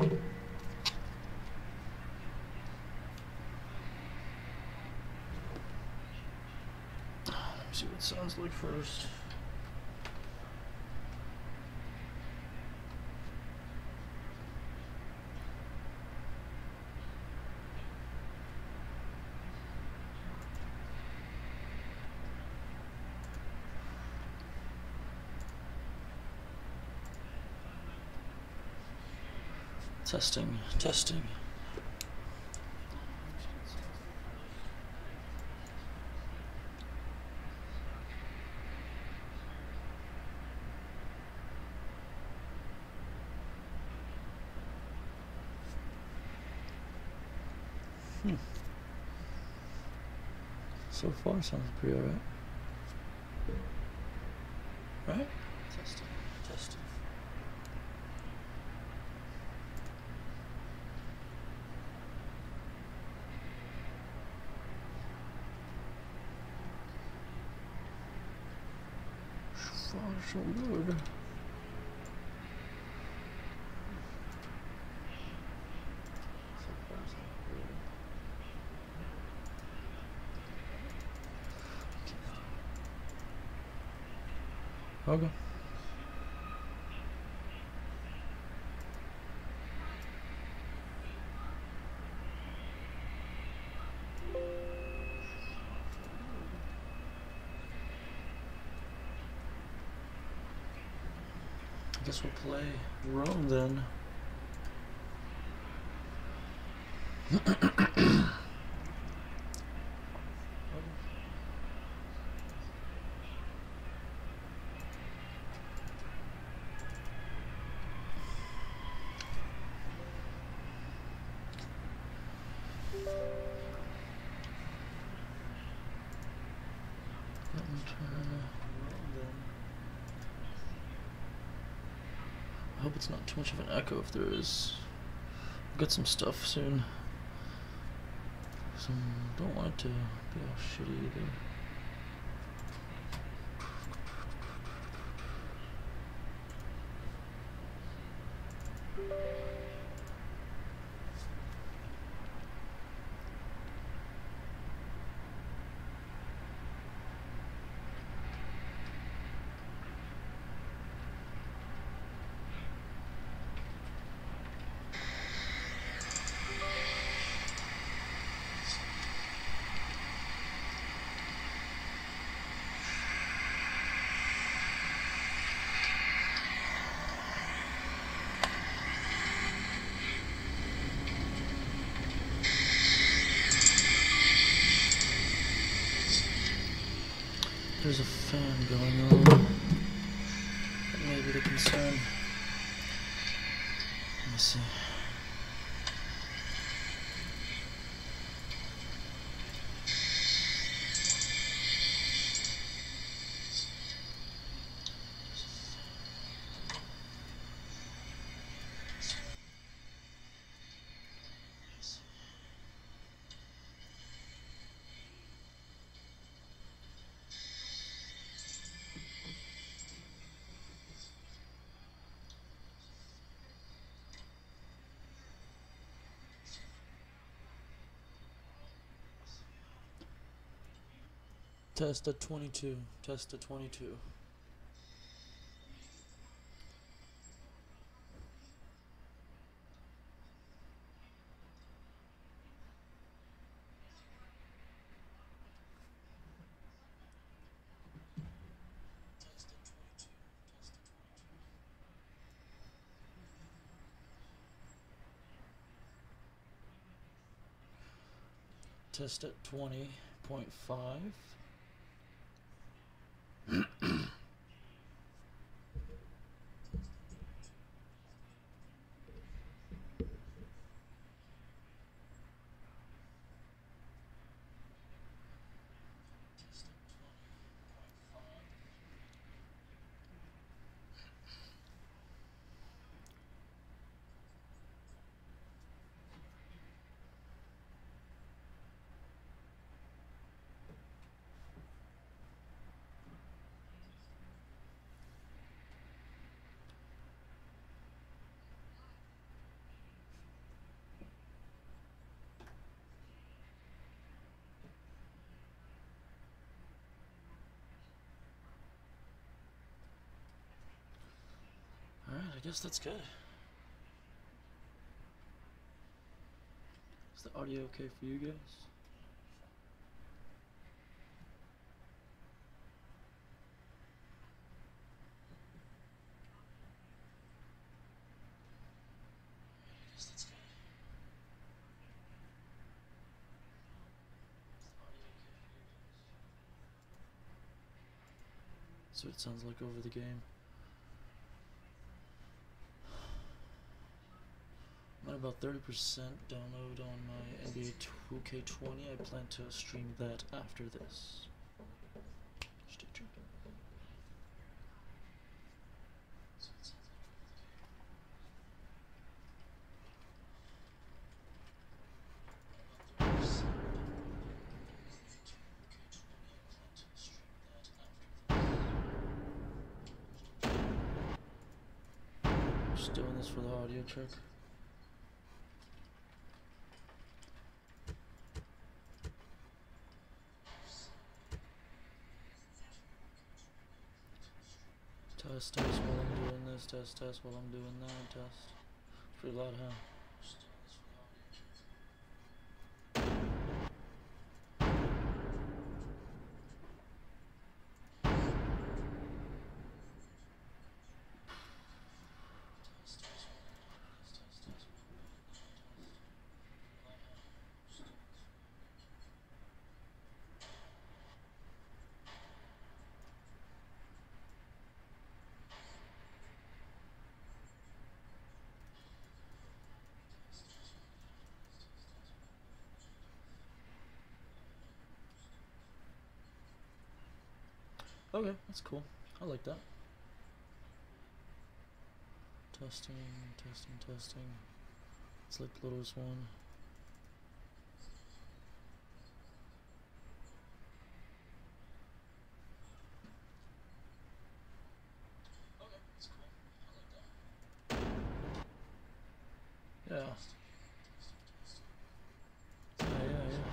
Let me see what it sounds like first. Testing, testing. Hmm. So far, sounds pretty alright. Right? Testing, testing. So far, so good. So far, so good. Okay. I guess we'll play Rome then. Let me turn Rome then. I hope it's not too much of an echo if there is. I'll get some stuff soon. Some don't want it to be all shitty either. Fan going on. That may be the concern. Let me see. Test at 22. Test at 22. Test at 20.5. I guess that's good. Is the audio okay for you guys? So it sounds like over the game. I'm at about 30% download on my NBA 2K20. I plan to stream that after this. Stay tuned. So it sounds like over the game. About 30% download on my NBA 2K20. I plan to stream that after this. Just doing this for the audio check. Test, test while I'm doing this, test, test while I'm doing that, test. It's pretty loud, huh? Just doing this for the audio check. Test, test while I'm doing this, test, test while I'm doing that, test. Loud, huh? Just doing this for the audio check. Test, test while I'm doing this, test, test while I'm doing that, test. Okay, that's cool. I like that. Testing, testing, testing. It's like the littlest one. Okay, that's cool. I like that. Yeah. Yeah, yeah, yeah.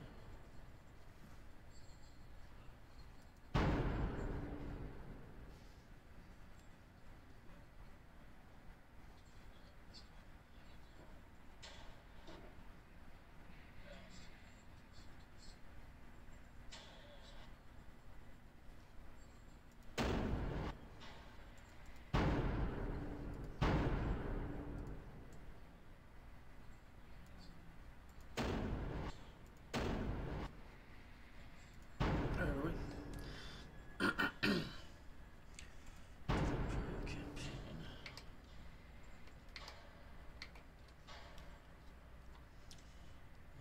There we campaign.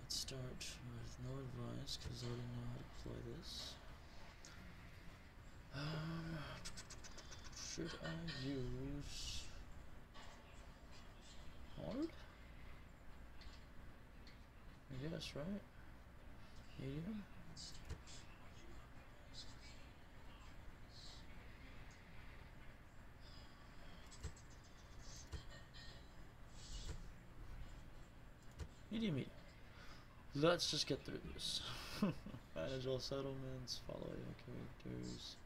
Let's start with no advice because I already know how to play this. Um, should I use hard? I guess, right? Medium? Medium, medium. Let's just get through this. Manage all settlements, follow your characters.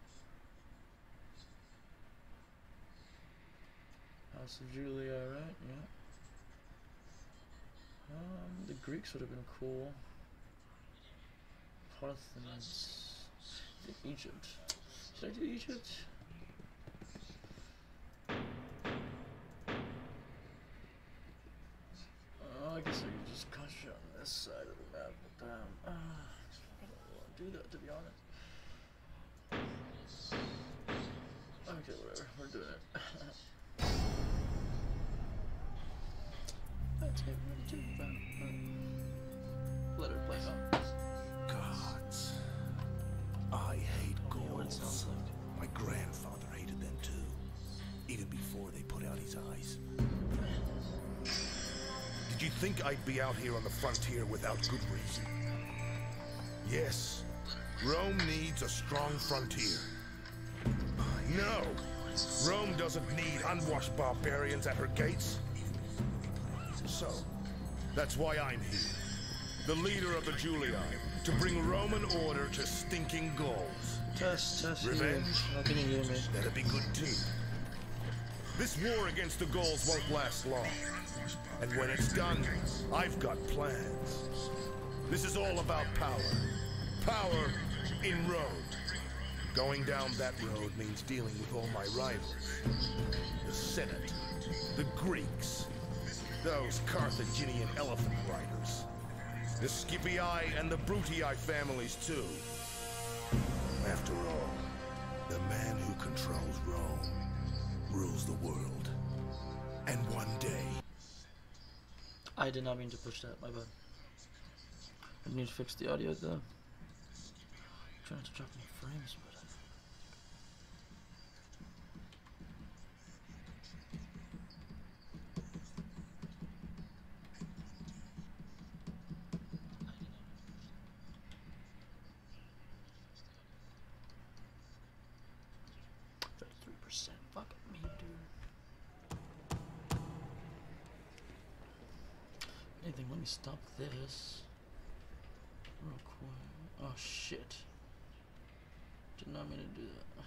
House of Julii, right? Yeah. Um, the Greeks would have been cool. Parthenians. I Egypt. Should I do Egypt? Think I'd be out here on the frontier without good reason? Yes, Rome needs a strong frontier. No, Rome doesn't need unwashed barbarians at her gates. So, that's why I'm here. The leader of the Julii, to bring Roman order to stinking Gauls. Test, test. Revenge? You. How can you hear me? That'd be good too. This war against the Gauls won't last long. And when it's done, I've got plans. This is all about power. Power in Rome. Going down that road means dealing with all my rivals. The Senate, the Greeks, those Carthaginian elephant riders, the Scipii and the Brutii families too. After all, the man who controls Rome rules the world. And one day, I did not mean to push that, my bad. I need to fix the audio though. trying to drop any frames, but. Me stop this. Real quick. Oh shit. Did not mean to do that.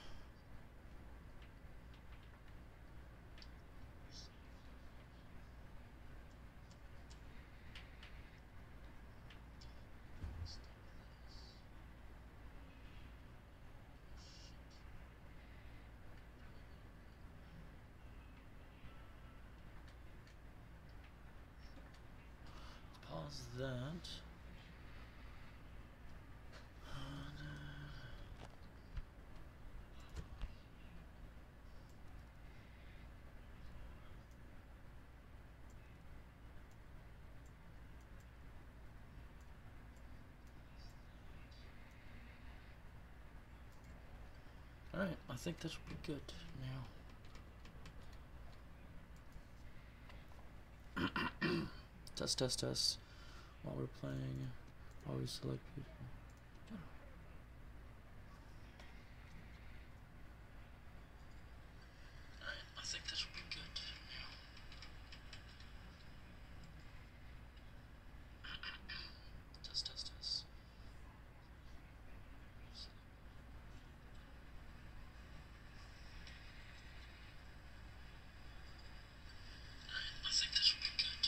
Pause that. Alright, I think this will be good now. test, test, test. While we're playing, always select people. Alright, I think this will be good now. test, test, test. I think this will be good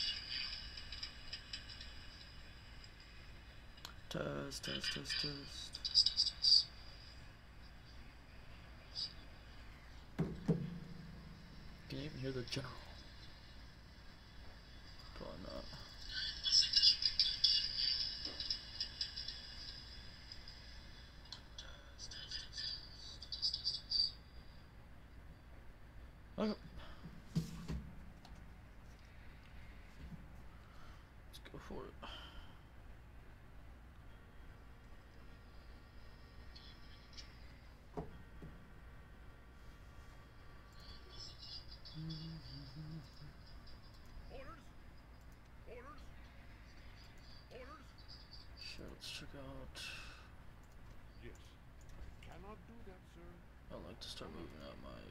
now. Test, test, test, test. Test, test, test. Can you even hear the general? Probably not. Okay. Let's go for it. orders? Orders? Orders? Sure, let's check out. Yes. Cannot do that, sir. I'd like to start moving out my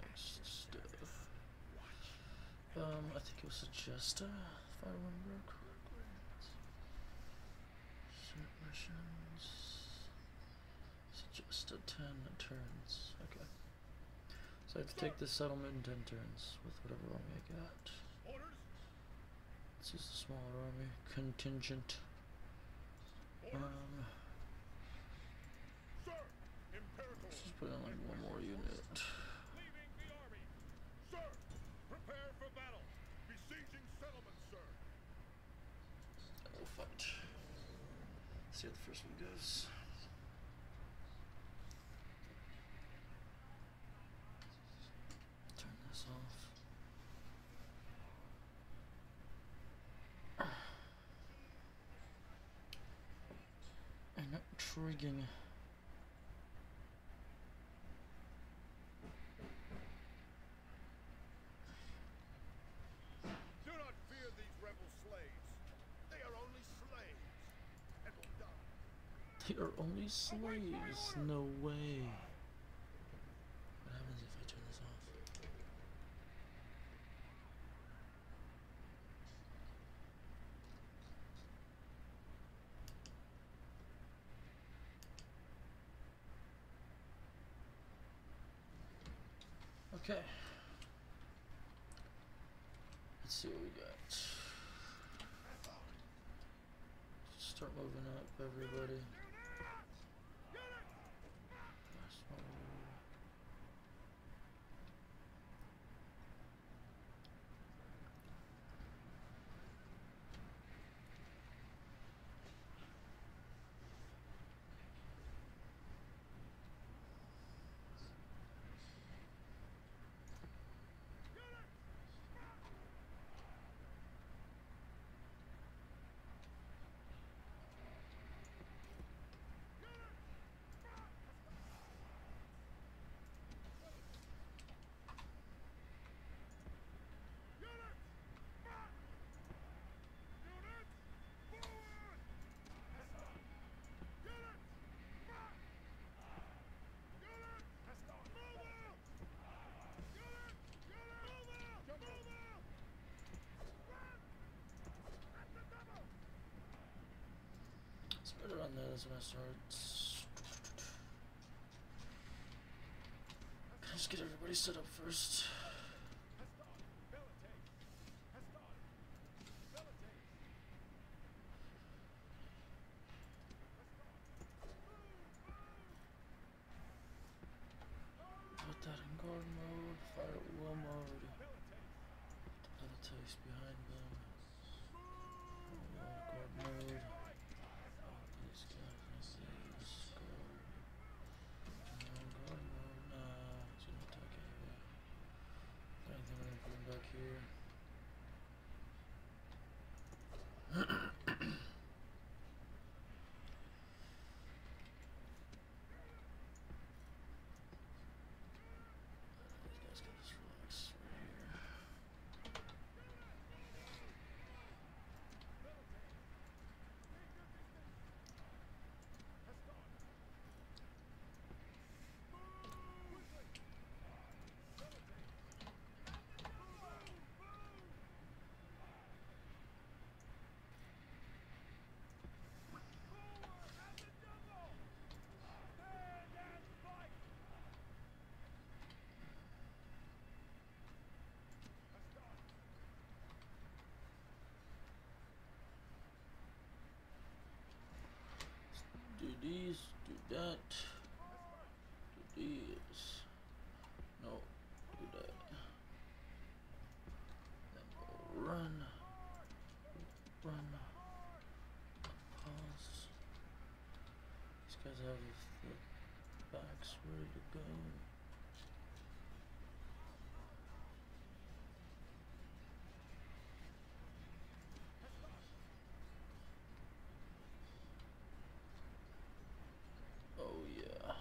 next stuff. Um, I think it was a Jester, if I remember correctly. Submissions. Suggest a 10 turns. Okay. So I have to take this settlement in 10 turns with whatever army I got. Let's use the smaller army. Contingent. Um, let's just put in like one more unit. We'll fight. See how the first one goes. Intriguing. Do not fear these rebel slaves. They are only slaves. And will die. They are only slaves. No way. Okay. Let's see what we got. Start moving up, everybody. Better I start. Can I just get everybody set up first? Put that in guard mode, fire at will mode. Let it taste behind them. Uh, guard mode. All these guys, I see this guard. No guard mode, nah, he's gonna attack anyway. I think we're gonna put him back here. These guys can just relax right here. do these, do that, do these, no, do that, then go run, run, pause, these guys have the backs ready to go. Oh yeah.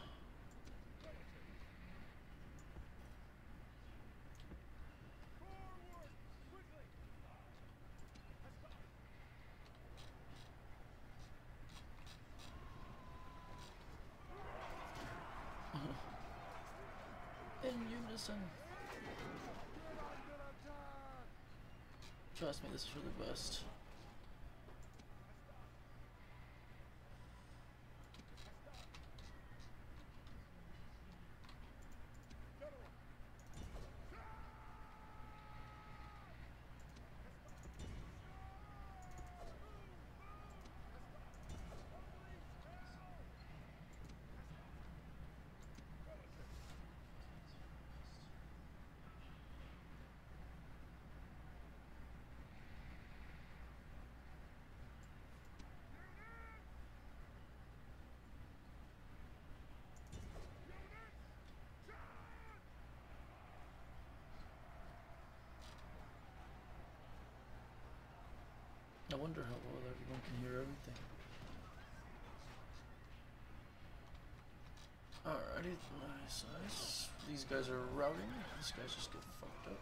In unison. Trust me, this is for the best. I wonder how well everyone can hear everything. Nice, nice. These guys are routing. These guys just get fucked up.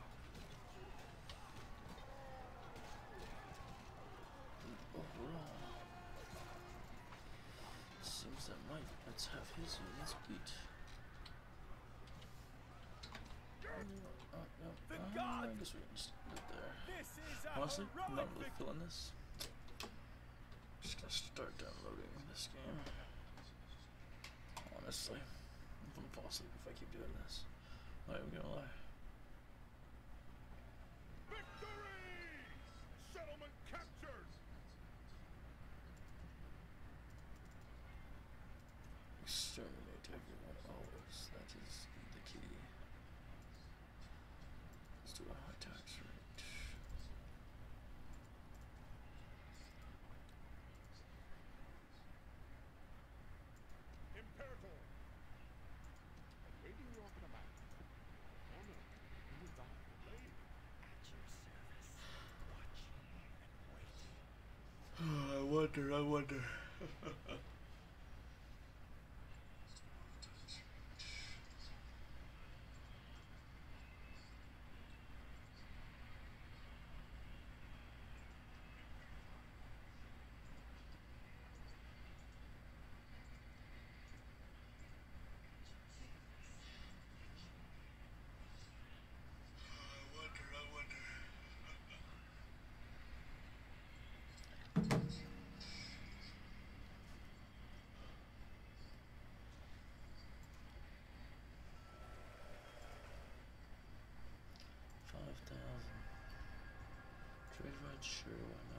Overall, seems that Mike let's have his units beat. No, The uh, god! I guess we can just leave it there. This is a Honestly, I'm not really feeling this. Just gonna start downloading this game. Honestly, I'm gonna fall asleep if I keep doing this. Even gonna lie. Wonder, I wonder. I wonder, I wonder. Five thousand. Trade ride, sure, why not?